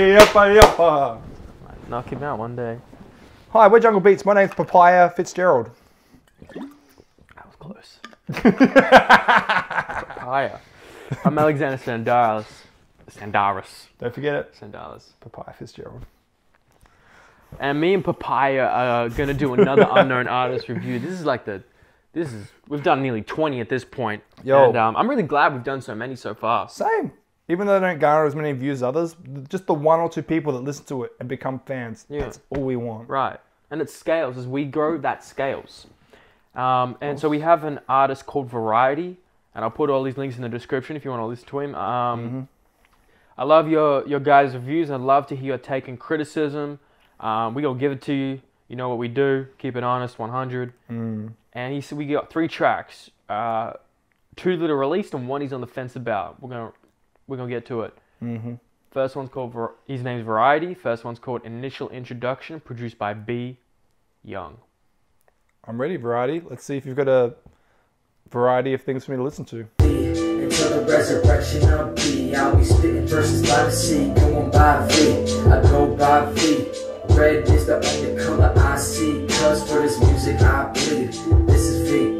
Yuppa, yuppa. Knock him out one day. Hi, we're Jungle Beats. My name's Papaya Fitzgerald. That was close. Hiya. I'm Alexander Sandalis. Sandalis. Don't forget it. Sandalis. Papaya Fitzgerald. And me and Papaya are gonna do another unknown artist review. This is like the, this is we've done nearly 20 at this point. Yo. And um, I'm really glad we've done so many so far. Same. Even though they don't garner as many views as others, just the one or two people that listen to it and become fans. Yeah. That's all we want. Right. And it scales as we grow. That scales. Um, and so we have an artist called Variety, and I'll put all these links in the description if you want to listen to him. Um, I love your your guys' reviews. I'd love to hear your take and criticism. Um, we gonna give it to you. You know what we do. Keep it honest, 100. Mm. And he said we got three tracks, uh, two that are released and one he's on the fence about. We're gonna we're gonna get to it. Mm-hmm. First one's called his name's Variety. First one's called Initial Introduction, produced by B. Young. I'm ready, variety. Let's see if you've got a variety of things for me to listen to. Until the resurrection of B, I'll be spitting verses by the sea, going by V. I go by V. Red is the only color I see, cause for this music I bleed. This is V.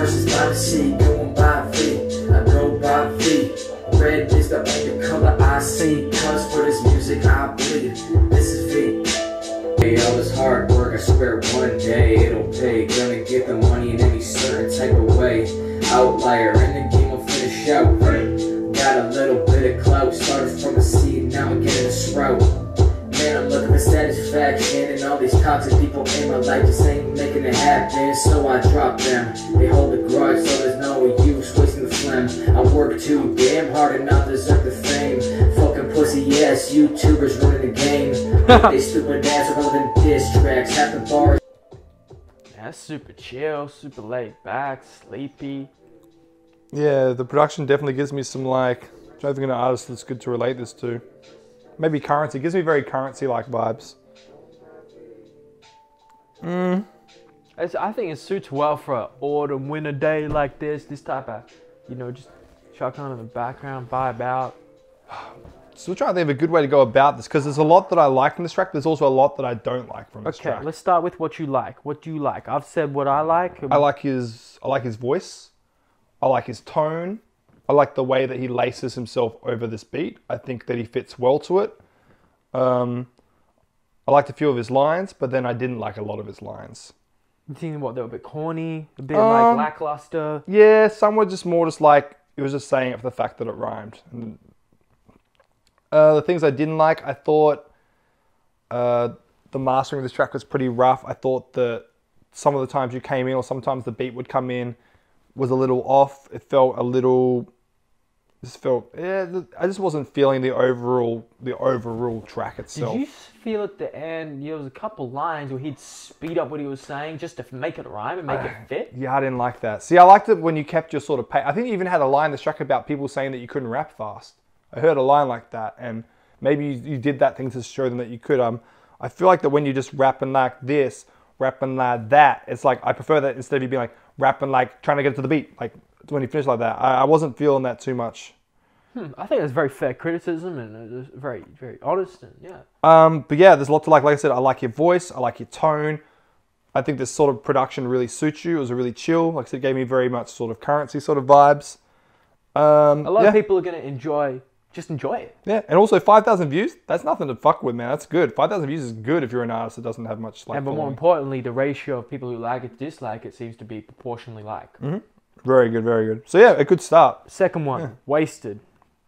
verses by the sea, going by V. I go by V. Red is the only color I see, cause for this music I bleed. This is V. Hey, all this hard work, I swear one day it'll pay. Gonna get the money in any certain type of way. Outlier in the game, I'll finish out right. Got a little bit of clout, started from a seed, now I'm getting a sprout. Man, I'm satisfaction, and all these toxic people in my life just ain't making it happen. So I drop them. They hold a grudge, so there's no use wasting the phlegm. I work too damn hard and not deserve the fame. Fucking pussy ass YouTubers running the game. they stupid ass relevant diss tracks, half the bars. That's super chill, super laid back, sleepy. Yeah, the production definitely gives me some like. I don't think an artist that's good to relate this to. Maybe Curren$y gives me very Curren$y like vibes. Mm. It's, I think it suits well for an autumn winter day like this. This type of, you know, just chuck on in the background, vibe out. So we're trying to think of a good way to go about this because there's a lot that I like from this track. There's also a lot that I don't like from this Okay, track. Okay, let's start with what you like. What do you like? I've said what I like. I like his I like his voice. I like his tone. I like the way that he laces himself over this beat. I think that he fits well to it. Um, I liked a few of his lines, but then I didn't like a lot of his lines. You thinking what they were a bit corny, a bit Um, like lackluster. Yeah, some were just more just like it was just saying it for the fact that it rhymed. And, uh, the things I didn't like, I thought uh, the mastering of this track was pretty rough. I thought that some of the times you came in, or sometimes the beat would come in, was a little off. It felt a little. Just felt. Yeah, I just wasn't feeling the overall the overall track itself. Did you feel at the end? There was a couple lines where he'd speed up what he was saying just to make it rhyme and make it fit. Yeah, I didn't like that. See, I liked it when you kept your sort of pace. I think you even had a line in this track about people saying that you couldn't rap fast. I heard a line like that, and maybe you, you did that thing to show them that you could. Um, I feel like that when you just rapping like this, rapping like that, it's like I prefer that instead of you being like rapping like trying to get to the beat, like when you finish like that. I, I wasn't feeling that too much. I think that's very fair criticism and it was very, very honest and yeah. Um, but yeah, there's a lot to like. Like I said, I like your voice, I like your tone. I think this sort of production really suits you. It was a really chill. Like I said, it gave me very much sort of Curren$y sort of vibes. Um, A lot yeah, of people are going to enjoy, just enjoy it. yeah, and also five thousand views. That's nothing to fuck with, man. That's good. Five thousand views is good if you're an artist that doesn't have much like. and but more importantly, the ratio of people who like it to dislike it seems to be proportionally like. Very good, very good. So yeah, a good start. Second one, Wasted,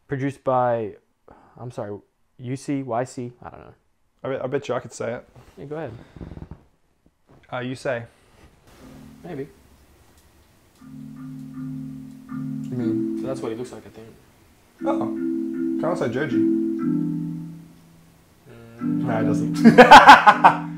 produced by, I'm sorry, UC, YC, I don't know. I bet, I bet you I could say it. Yeah, go ahead. Uh, you say. Maybe. You mean? So that's what he looks like, I think. Oh, kind of like Joji. No, it doesn't.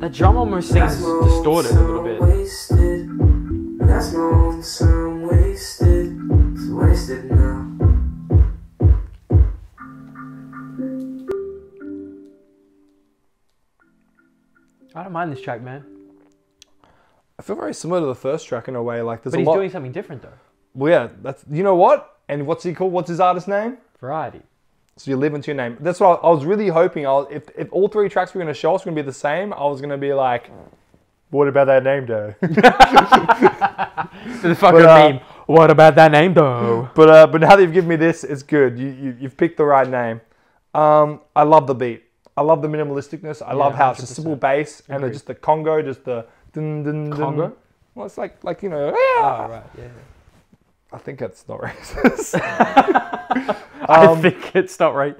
That drum almost seems That's my own distorted a little bit. Wasted. That's my own time wasted. It's wasted now. I don't mind this track, man. I feel very similar to the first track in a way. Like there's But a he's lot. doing something different though. well, yeah, that's you know what? And what's he called? What's his artist name? Variety. So you live into your name. That's what I, I was really hoping. I was, if if all three tracks were going to show us going to be the same, I was going to be like, what about that name, though? The fucking But, uh, meme. What about that name though? but uh, but now that you've given me this, it's good. You, you you've picked the right name. Um, I love the beat. I love the minimalisticness. I love Yeah, how it's a simple bass and Agreed. just the Congo, just the dun, dun, dun. Congo? Well, it's like like you know. Oh, right, yeah. I think that's not racist. I Um, think it's not right.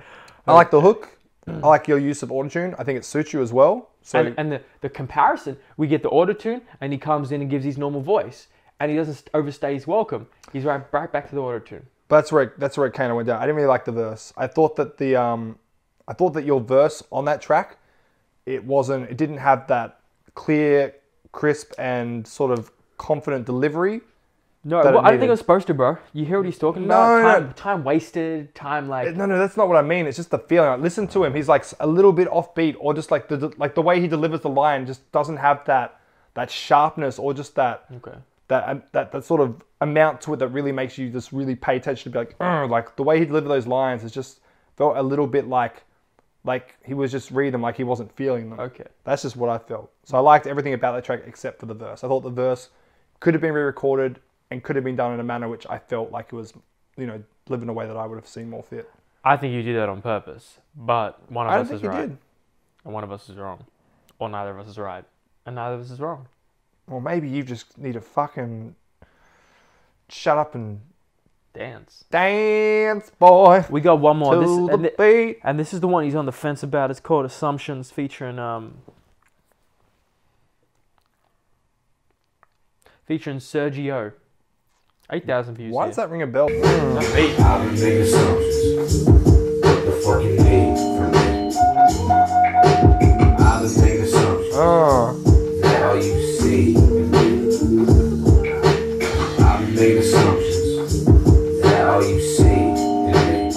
I like the hook. I like your use of autotune. I think it suits you as well. So and and the, the comparison, we get the auto tune, and he comes in and gives his normal voice, and he doesn't st- overstay his welcome. He's right, right back to the auto tune. But that's where it, that's where it kind of went down. I didn't really like the verse. I thought that the um, I thought that your verse on that track, it wasn't. It didn't have that clear, crisp, and sort of confident delivery. No, well, I don't think it was supposed to, bro. You hear what he's talking about? no, no. time, time wasted, time like. No, no, that's not what I mean. It's just the feeling. Like, listen to him. He's like a little bit offbeat, or just like the like the way he delivers the line just doesn't have that that sharpness, or just that Okay. that um, that that sort of amount to it that really makes you just really pay attention to be like, "Ugh," like the way he delivered those lines is just felt a little bit like like he was just reading them like he wasn't feeling them. Okay. That's just what I felt. So I liked everything about that track except for the verse. I thought the verse could have been re-recorded and could have been done in a manner which I felt like it was, you know, live in a way that I would have seen more fit. I think you did that on purpose, but one of us think is right, did. and one of us is wrong, or neither of us is right, and neither of us is wrong. Or maybe you just need to fucking shut up and Dance. dance, boy, We got one more. This, the and, beat. and this is the one he's on the fence about. It's called Assumptions, featuring um, featuring Sergio. Eight thousand views. Why here. does that ring a bell? That beat. I've been making assumptions. What the fuck you need from me? I've been making assumptions. Oh. That all you see in me. I've been making assumptions. That all you see in me.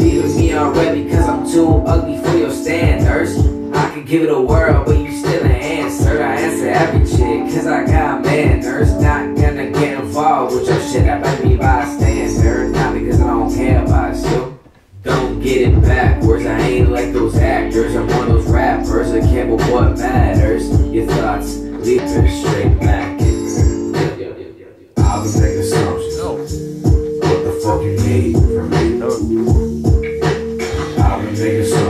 Leaving me already cause I'm too ugly for your standards. I could give it a whirl, but you still an answer. I answer every chick cause I got manners. Not gonna get involved with your shit. I might be bystander. Not because I don't care about you. Don't get it backwards, I ain't like those actors. I'm one of those rappers that care about what matters. Your thoughts, leave straight back. I've been making assumptions. What the fuck you need from me? I've been making assumptions.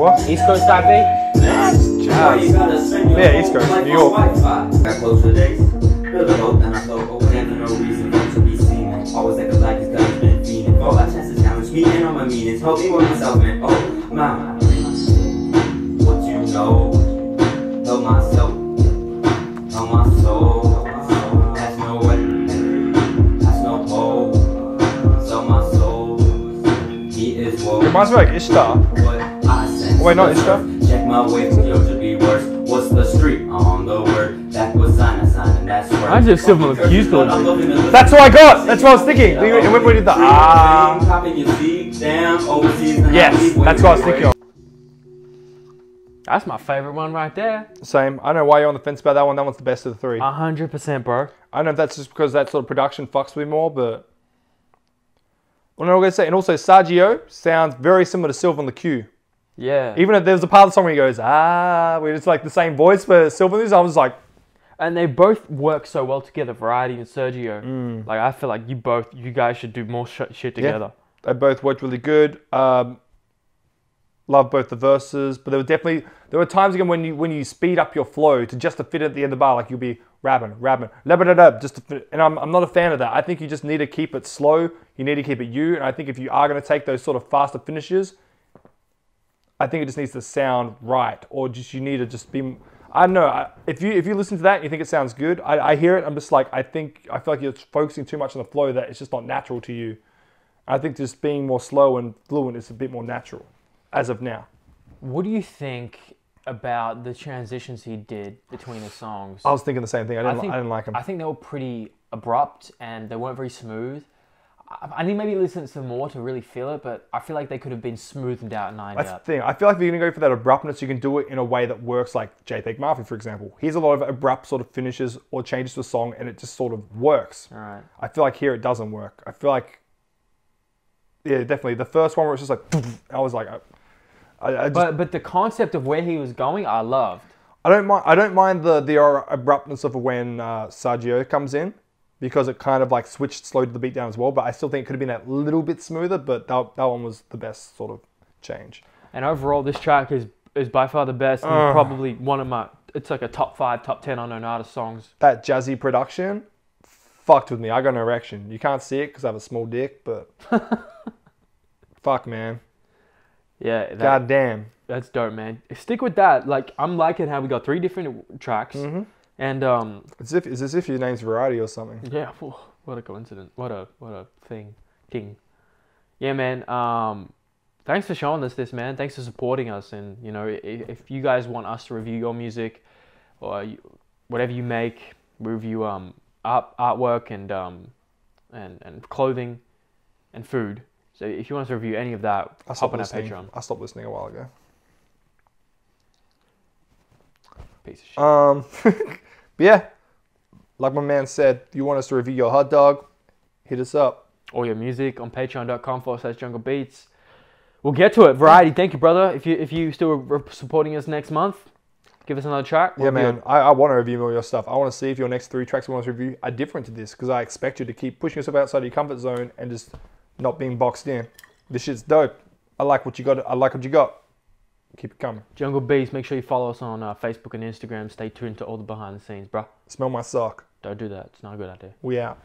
What? East Coast type beat. Jazz. Yeah, East Coast, New York. Got close to the days. Really hope and I felt open and no reason for to be seen. Always like a black is done been fiending. For a chance to challenge me and all my meanings. Help me with myself, man. Oh, my. What you know? Help myself. Help my soul. That's no way. That's no hope. So my soul. He is woke. Reminds me of like Ishtar. What I sense Wait, not the Ishtar? surf. Check my waves, yo, to be worse. What's the street on the word? That was sign, a sign, and that's where. Mine's just similar to Q's But delivery. I'm looking to listen. That's what I got. That's what I was thinking. We- and when we did the ah. Popping your seat down overseas. and I Yes, that's what I was thinking of. That's my favorite one right there. Same. I don't know why you're on the fence about that one. That one's the best of the three. A hundred percent, bro. I don't know if that's just because that sort of production fucks with me more, but. Well, no, I'm going to say, and also Sergio sounds very similar to Silver on the Q. Yeah. Even if there's a part of the song where he goes, ah, where it's like the same voice for Silver News, I was like, and they both work so well together, Variety and Sergio. Mm. Like I feel like you both, you guys should do more sh- shit together. they both worked really good. Um, love both the verses, but there were definitely there were times again when you when you speed up your flow to just to fit at the end of the bar, like you'll be rapping, rapping, labba just to fit. And I'm, I'm not a fan of that. I think you just need to keep it slow. You need to keep it you. And I think if you are going to take those sort of faster finishes, I think it just needs to sound right, or just you need to just be. I don't know. I- If you if you listen to that and you think it sounds good, I, I hear it. I'm just like I think I feel like you're focusing too much on the flow that it's just not natural to you. I think just being more slow and fluent is a bit more natural, as of now. What do you think about the transitions he did between the songs? I was thinking the same thing. I didn't, I, didn't like them. I think they were pretty abrupt and they weren't very smooth. I, need maybe listen to them more to really feel it, but I feel like they could have been smoothed out and ironed That's the out. thing. I feel like if you're going to go for that abruptness, you can do it in a way that works, like JPEG Mafia, for example. Here's a lot of abrupt sort of finishes or changes to a song, and it just sort of works. All right. I feel like here it doesn't work. I feel like, yeah, definitely. The first one where it's just like, I was like, I, I, I just, But but the concept of where he was going, I loved. I don't mind. I don't mind the the abruptness of when uh, Sergio comes in because it kind of like switched, slowed the beat down as well. But I still think it could have been that little bit smoother. But that, that one was the best sort of change. And overall, this track is is by far the best and Ugh. probably one of my. It's like a top five, top ten unknown artist songs. That jazzy production fucked with me. I got an erection. You can't see it because I have a small dick, but fuck, man. Yeah, that, God damn. that's dope, man. Stick with that. Like I'm liking how we got three different tracks, Mm-hmm. And um, It's, if, it's as if your name's Variety or something. Yeah, whew, what a coincidence. What a what a thing. King. Yeah, man. Um thanks for showing us this, man. Thanks for supporting us and you know, if, if you guys want us to review your music or you, whatever you make, we review um art, artwork and um and and clothing and food. So if you want us to review any of that, I hop on our. Patreon. I stopped listening a while ago. Piece of shit. Um, but yeah, like my man said, you want us to review your hot dog? Hit us up. All your music on patreon.com forward slash jungle beats. We'll get to it. Variety, thank you, brother. If you if you still are supporting us next month, give us another track. Yeah, We'll be man. I, I want to review more of your stuff. I want to see if your next three tracks we want to review are different to this because I expect you to keep pushing yourself outside of your comfort zone and just not being boxed in. This shit's dope. I like what you got. I like what you got. Keep it coming. Jungle Beats. Make sure you follow us on uh, Facebook and Instagram. Stay tuned to all the behind the scenes, bruh. Smell my sock. Don't do that. It's not a good idea. We out.